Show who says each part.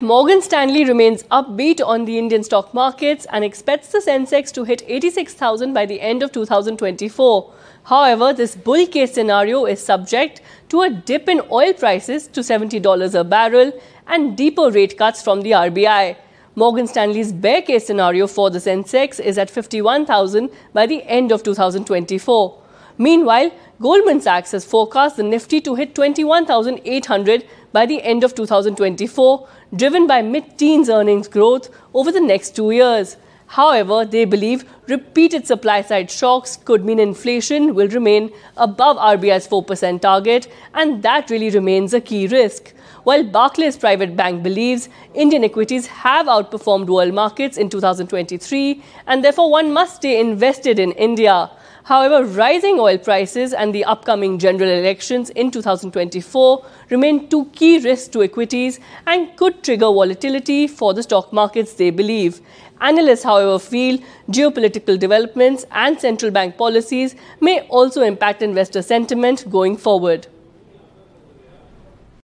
Speaker 1: Morgan Stanley remains upbeat on the Indian stock markets and expects the Sensex to hit 86,000 by the end of 2024. However, this bull case scenario is subject to a dip in oil prices to $70 a barrel and deeper rate cuts from the RBI. Morgan Stanley's bear case scenario for the Sensex is at 51,000 by the end of 2024. Meanwhile, Goldman Sachs has forecast the Nifty to hit 21,800 by the end of 2024, driven by mid-teens earnings growth over the next two years. However, they believe repeated supply-side shocks could mean inflation will remain above RBI's 4% target, and that really remains a key risk. While Barclays Private Bank believes Indian equities have outperformed world markets in 2023, and therefore one must stay invested in India. However, rising oil prices and the upcoming general elections in 2024 remain two key risks to equities and could trigger volatility for the stock markets, they believe. Analysts, however, feel geopolitical developments and central bank policies may also impact investor sentiment going forward.